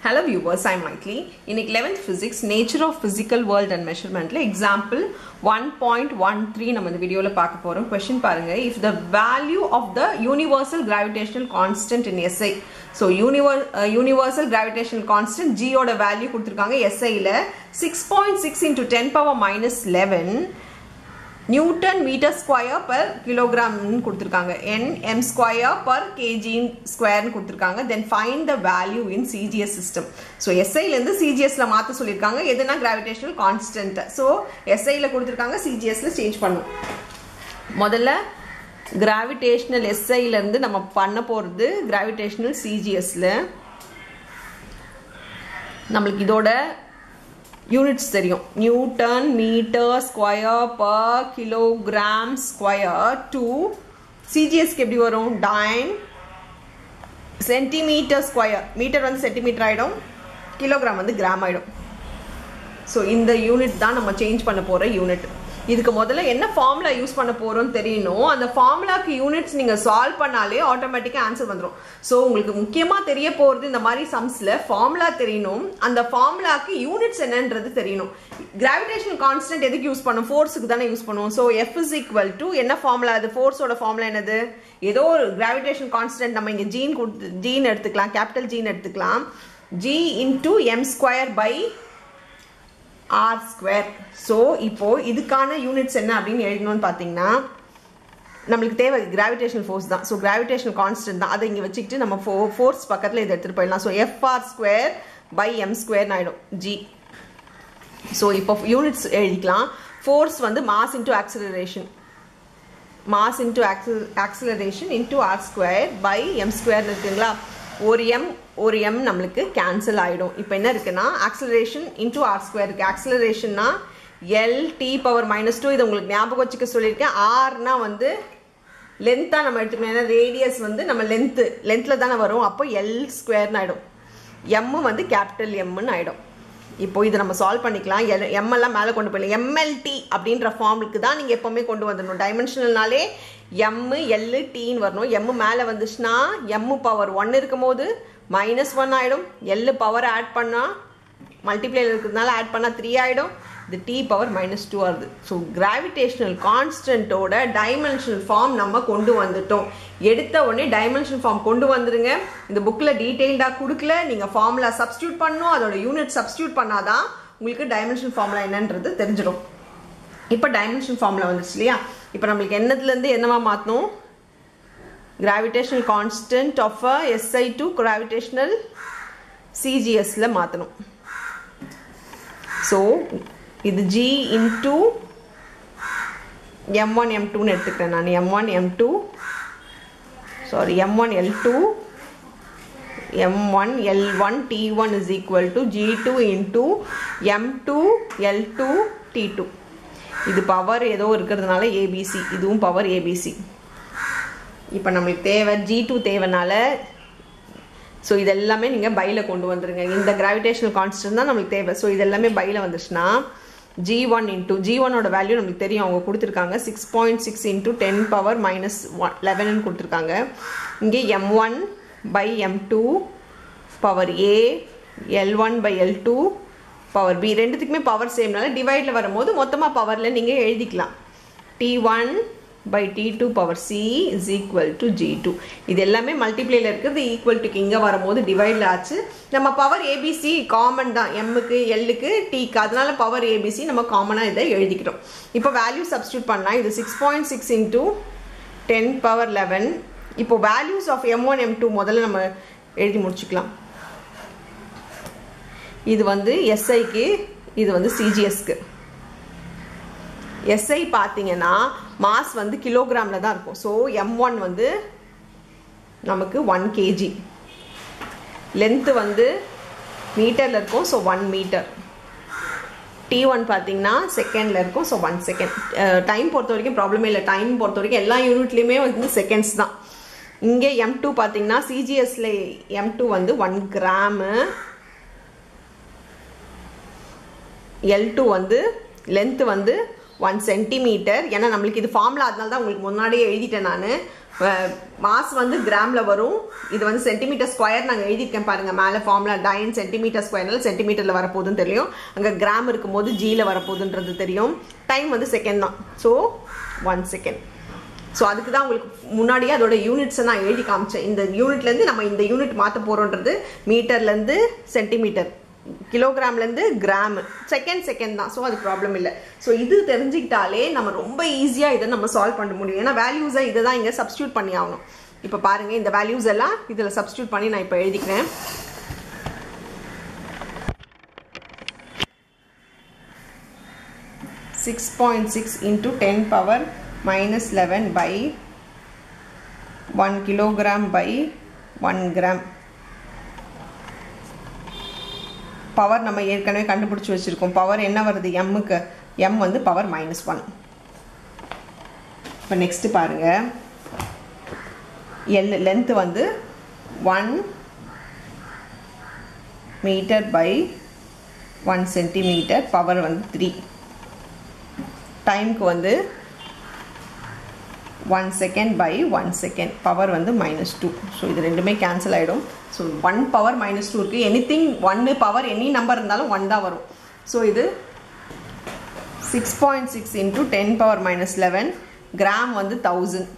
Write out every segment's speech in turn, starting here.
Hello viewers I மைக்லி இன்னைக்கு eleventh physics nature of physical world and மெஷர்மெண்ட்டில் example one point one three நம்ம இந்த வீடியோவில் பார்க்க போகிறோம் கொஷின் பாருங்க if the value of the universal gravitational constant in SI so யூனிவர் universal gravitational constant ஜியோட value கொடுத்துருக்காங்க எஸ்ஐயில் six point six into ten power minus eleven newton metre square per கிலோகிராம்னு கொடுத்துருக்காங்க. N M square per KG ஸ்கொயர்னு கொடுத்துருக்காங்க. Then find the value in CGS system so எஸ்ஐலேருந்து சிஜிஎஸ்ல மாற்ற சொல்லியிருக்காங்க எதுனா gravitational கான்ஸ்டன்ட்டை so எஸ்ஐயில் கொடுத்துருக்காங்க. சிஜிஎஸ்ல சேஞ்ச் பண்ணும். முதல்ல கிராவிடேஷ்னல் எஸ்ஐலேருந்து நம்ம பண்ண போகிறது கிராவிடேஷ்னல் சிஜிஎஸ்ல நம்மளுக்கு இதோட யூனிட்ஸ் தெரியும். Newton metre square per kilogram square to சிஜிஎஸ்க்கு எப்படி வரும்? டைன் சென்டிமீட்டர் ஸ்கொயர் மீட்டர் வந்து சென்டிமீட்டர் ஆகிடும் கிலோகிராம் வந்து கிராம் ஆகிடும் ஸோ இந்த யூனிட் தான் நம்ம சேஞ்ச் பண்ண போகிற யூனிட் இதுக்கு முதல்ல என்ன ஃபார்முலா யூஸ் பண்ண போகிறோம்னு தெரியணும். அந்த ஃபார்முலாக்கு யூனிட்ஸ் நீங்கள் சால்வ் பண்ணாலே ஆட்டோமேட்டிக்காக ஆன்சர் வந்துடும் ஸோ உங்களுக்கு முக்கியமாக தெரிய போகிறது இந்த மாதிரி சம்ஸில் ஃபார்முலா தெரியணும். அந்த ஃபார்முலாக்கு யூனிட்ஸ் என்னன்றது தெரியணும். கிராவிடேஷன் கான்ஸ்டன்ட் எதுக்கு யூஸ் பண்ணும்? ஃபோர்ஸுக்கு தானே யூஸ் பண்ணுவோம் so F is equal to என்ன ஃபார்முலா அது ஃபோர்ஸோட ஃபார்முலா என்னது? ஏதோ ஒரு கிராவிடேஷன் கான்ஸ்டன்ட் நம்ம இங்கே ஜீன் கொடுத்து ஜீன் எடுத்துக்கலாம். கேபிட்டல் ஜீன் எடுத்துக்கலாம். G into M square by R square so இப்போ இதுக்கான யூனிட்ஸ் என்ன அப்படின்னு எழுதணும்னு பார்த்தீங்கன்னா நம்மளுக்கு தேவை கிராவிடேஷனல் ஃபோர்ஸ் தான். ஸோ கிராவிடேஷனல் கான்ஸ்டன்ட் தான். அதை இங்கே வச்சுக்கிட்டு நம்ம ஃபோ ஃபோர்ஸ் பக்கத்தில் இதை எடுத்துகிட்டு போயிடலாம். So FR square by M ஸ்கொயர்னு ஆகிடும் ஜி ஸோ இப்போ யூனிட்ஸ் எழுதிக்கலாம். ஃபோர்ஸ் வந்து mass into acceleration mass into axial acceleration into R square by M ஸ்கொயர்னு இருக்குங்களா? ஒரு எம் ஒரு எம் நம்மளுக்கு கேன்சல் ஆகிடும் இப்போ என்ன இருக்குன்னா ஆக்சிலரேஷன் இன்டூ ஆர் ஸ்கொயர் இருக்குது ஆக்சிலரேஷன்னா L T power minus two இது உங்களுக்கு ஞாபகம் வச்சுக்க சொல்லியிருக்கேன். ஆர்னா வந்து லென்த்தாக நம்ம எடுத்துக்கணும். ஏன்னா ரேடியஸ் வந்து நம்ம லென்த்து லென்த்தில் தானே வரும். அப்போ எல் ஸ்கொயர்னு ஆகிடும் எம்மு வந்து கேபிட்டல் எம்முன்னு ஆகிடும் இப்போ இதை நம்ம சால்வ் பண்ணிக்கலாம். எல் எம்எல்லாம் மேலே கொண்டு போயிடலாம். எம்எல்டி அப்படின்ற ஃபார்முக்கு தான் நீங்கள் எப்போவுமே கொண்டு வந்துடணும். டைமென்ஷனல்னாலே எம்மு எல்லு டீன்னு வரணும். எம்மு மேலே வந்துச்சுன்னா எம்மு பவர் ஒன் இருக்கும்போது மைனஸ் ஒன் ஆகிடும் எல்லு பவர் ஆட் பண்ணால் மல்டிப்ளேயில் இருக்கிறதுனால ஆட் பண்ணால் த்ரீ ஆகிடும் இது டி பவர் மைனஸ் டூ ஆகுது. ஸோ கிராவிடேஷனல் கான்ஸ்டன்ட்டோட டைமென்ஷனல் ஃபார்ம் நம்ம கொண்டு வந்துட்டோம். எடுத்த உடனே டைமென்ஷன் ஃபார்ம் கொண்டு வந்துடுங்க இந்த புக்கில் டீட்டெயில்டாக கொடுக்கல. நீங்கள் ஃபார்முலா சப்ஸ்டியூட் பண்ணணும். அதோட யூனிட் சப்ஸ்டியூட் பண்ணாதான் உங்களுக்கு டைமென்ஷன் ஃபார்முலா என்னன்றது தெரிஞ்சிடும். இப்போ டைமென்ஷன் ஃபார்முலா வந்துச்சு இல்லையா? இப்போ நம்மளுக்கு என்னதுலேருந்து என்னவா மாற்றணும் gravitational constant of SI to gravitational சிஜிஎஸில் மாற்றணும் ஸோ இது G into M one M டூன்னு எடுத்துக்கிறேன் நான். M one M two sorry M one L two M one L one T one is equal to G two into M two L two T two இது power ஏதோ இருக்கிறதுனால ABC இதுவும் power ABC இப்போ நம்மளுக்கு தேவை G two தேவைனால so இதெல்லாமே நீங்கள் பையில் கொண்டு வந்துடுங்க இந்த கிராவிடேஷனல் கான்ஸ்டன்ட் தான் நம்மளுக்கு தேவை. ஸோ இதெல்லாமே பையில் வந்துச்சுன்னா ஜி ஒன் இன்ட்டு ஜி ஒனோட வேல்யூ நம்மளுக்கு தெரியும். அவங்க கொடுத்துருக்காங்க. Six point six into ten power minus one லெவனுன்னு கொடுத்துருக்காங்க. இங்கே M one by M two power A L one by L two power B ரெண்டுத்துக்குமே பவர் சேம்னால டிவைடில் வரும்போது மொத்தமாக பவரில் நீங்கள் எழுதிக்கலாம். T one by T two power C is equal to G two இது எல்லாமே மல்டிப்ளேயில் இருக்கிறது ஈக்குவல் டுக்கு இங்கே வரும்போது டிவைடில் ஆச்சு. நம்ம பவர் ஏபிசி காமன் தான். எம்முக்கு எல்லுக்கு டீக்கு அதனால பவர் ஏபிசி நம்ம காமனாக இதை எழுதிக்கிறோம் இப்போ வேல்யூ சப்ஸ்டியூட் பண்ணலாம் இது six point six into ten power eleven இப்போ values of M one M two முதல்ல நம்ம எழுதி முடிச்சுக்கலாம். இது வந்து எஸ்ஐக்கு இது வந்து சிஜிஎஸ்க்கு எஸ்ஐ பார்த்தீங்கன்னா மாஸ் வந்து கிலோகிராமில் தான் இருக்கும். ஸோ எம் ஒன் வந்து நமக்கு ஒன் கேஜி லென்த்து வந்து மீட்டரில் இருக்கும். So one metre T one பார்த்தீங்கன்னா செகண்டில் இருக்கும். ஸோ ஒன் செகண்ட் டைம் பொறுத்த வரைக்கும் ப்ராப்ளமே இல்லை. டைம் பொறுத்த வரைக்கும் எல்லா யூனிட்லேயுமே வந்து செகண்ட்ஸ் தான். இங்கே எம் டூ பார்த்தீங்கன்னா சிஜிஎஸ்ல எம் டூ வந்து ஒன் கிராமு எல் டூ வந்து லென்த்து வந்து ஒன் சென்டிமீட்டர் ஏன்னா நம்மளுக்கு இது ஃபார்முலா அதனால தான் உங்களுக்கு முன்னாடியே எழுதிட்டேன் நான். மாஸ் வந்து கிராமில் வரும். இது வந்து சென்டிமீட்டர் ஸ்கொயர் நாங்கள் எழுதியிருக்கேன் பாருங்கள் மேலே ஃபார்முலா டயன் சென்டிமீட்டர் ஸ்கொயர்னால சென்டிமீட்டரில் வரப்போகுதுன்னு தெரியும். அங்கே கிராம் இருக்கும்போது ஜியில் வரப்போகுதுன்றது தெரியும். டைம் வந்து செகண்ட் தான். ஸோ ஒன் செகண்ட் ஸோ அதுக்கு தான் உங்களுக்கு முன்னாடியே அதோட யூனிட்ஸை நான் எழுதி காமிச்சேன். இந்த யூனிட்லேருந்து நம்ம இந்த யூனிட் மாற்ற போகிறோன்றது மீட்டர்லேருந்து சென்டிமீட்டர் கிலோகிராம்லேருந்து கிராம். செகண்ட் செகண்ட் தான். ஸோ அது ப்ராப்ளம் இல்லை. ஸோ இது தெரிஞ்சுக்கிட்டாலே நம்ம ரொம்ப ஈஸியாக இதை நம்ம சால்வ் பண்ண முடியும். ஏன்னா வேல்யூஸை இதை தான் இங்கே சப்ஸ்டியூட் பண்ணி ஆகணும். இப்போ பாருங்கள் இந்த வேல்யூஸ் எல்லாம் இதில் சப்ஸ்டியூட் பண்ணி நான் இப்போ எழுதிக்கிறேன். Six point six into ten power minus eleven by one kilogram by one gram power நம்ம ஏற்கனவே கண்டுபிடிச்சி வச்சுருக்கோம். பவர் என்ன வருது? எம்முக்கு எம் வந்து பவர் மைனஸ் ஒன் இப்போ நெக்ஸ்ட்டு பாருங்கள் எல் லென்த்து வந்து one metre by one centimetre power வந்து த்ரீ டைமுக்கு வந்து one second by one second power வந்து மைனஸ் டூ ஸோ இது ரெண்டுமே கேன்சல் ஆகிடும் so one power minus two இருக்குது எனி திங் ஒன்று பவர் எனி நம்பர் இருந்தாலும் ஒன் தான் வரும். ஸோ இது six point six into ten power minus eleven gram வந்து தௌசண்ட்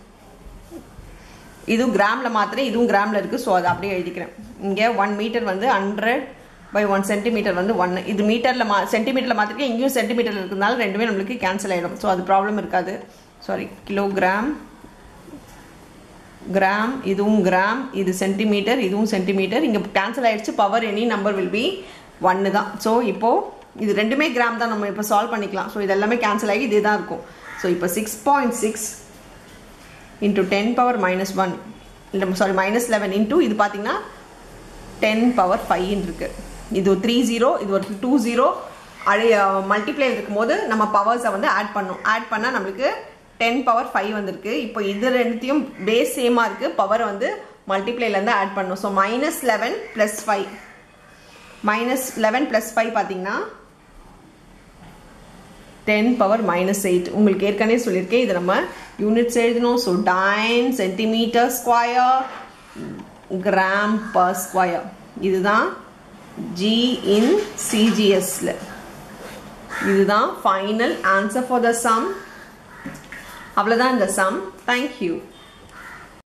இதுவும் கிராமில் மாத்திரம் இதுவும் கிராமில் இருக்குது ஸோ அதை அப்படியே எழுதிக்கிறேன். இங்கே ஒன் மீட்டர் வந்து ஹண்ட்ரட் பை ஒன் சென்டிமீட்டர் வந்து ஒன்று இது மீட்டரில் மா சென்டிமீட்டரில் மாற்றிருக்கேன் இங்கேயும் சென்டிமீட்டர் இருக்கிறதுனால ரெண்டுமே நம்மளுக்கு கேன்சல் ஆகிடும் ஸோ அது ப்ராப்ளம் இருக்காது. சாரி கிலோகிராம் கிராம் இதுவும் கிராம் இது சென்டிமீட்டர் இதுவும் சென்டிமீட்டர் இங்கே கேன்சல் ஆகிடுச்சு power any number will be ஒன்று தான். ஸோ இப்போது இது ரெண்டுமே கிராம் தான். நம்ம இப்போ சால்வ் பண்ணிக்கலாம். ஸோ இது எல்லாமே கேன்சல் ஆகி இதே தான் இருக்கும். ஸோ இப்போ six point six into ten power minus one இல்லை சாரி மைனஸ் லெவன் இன்ட்டு இது பார்த்தீங்கன்னா டென் பவர் ஃபைவ்னு இருக்குது இது ஒரு த்ரீ ஜீரோ இது ஒரு டூ ஜீரோ அழைய மல்டிப்ளை இருக்கும் போது நம்ம பவர்ஸை வந்து ஆட் பண்ணும் ஆட் பண்ணால் நம்மளுக்கு டென் பவர் ஃபைவ் வந்திருக்கு. இப்போ இது ரெண்டுத்தையும் பேஸ் சேமாக இருக்குது பவர் வந்து மல்டிப்ளைலேருந்து ஆட் பண்ணும் so minus eleven plus five minus eleven plus five பார்த்தீங்கன்னா டென் பவர் மைனஸ் எயிட் உங்களுக்கு ஏற்கனவே சொல்லியிருக்கேன். இது நம்ம யூனிட்ஸ் எழுதணும். So dyne centimetre square gram per square இதுதான் ஜி இன் சிஜிஎஸ்ல இதுதான் final answer for the sum அவ்வளோதான் இந்த சம் தேங்க்யூ